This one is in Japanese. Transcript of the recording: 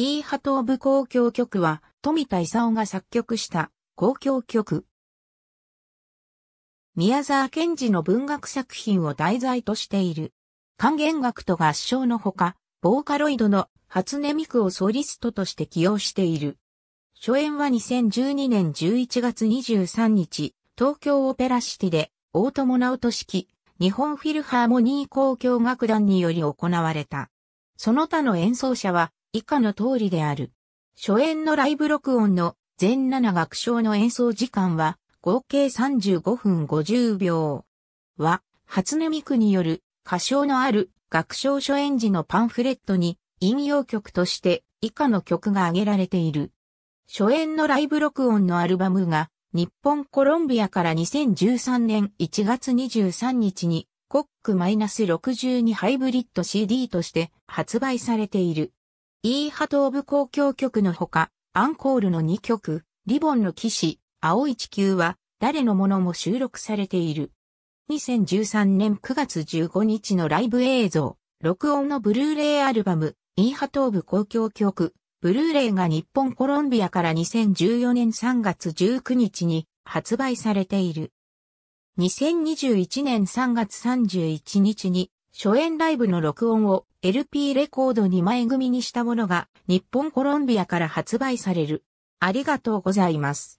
イーハトーブ交響曲は富田勲が作曲した交響曲。宮沢賢治の文学作品を題材としている。管弦楽と合唱のほか、ボーカロイドの初音ミクをソリストとして起用している。初演は2012年11月23日、東京オペラシティで、大友直人式、日本フィルハーモニー交響楽団により行われた。その他の演奏者は、以下の通りである。初演のライブ録音の全7楽章の演奏時間は、合計35分50秒。は、初音ミクによる歌唱のある楽章初演時のパンフレットに引用曲として以下の曲が挙げられている。初演のライブ録音のアルバムが日本コロンビアから2013年1月23日にコック -62 ハイブリッド CD として発売されている。イーハトーブ交響曲のほか、アンコールの2曲、リボンの騎士、青い地球は誰のものも収録されている。2013年9月15日のライブ映像、録音のブルーレイアルバム、イーハトーブ交響曲、ブルーレイが日本コロンビアから2014年3月19日に発売されている。2021年3月31日に初演ライブの録音を LP レコード2枚組にしたものが日本コロンビアから発売される。ありがとうございます。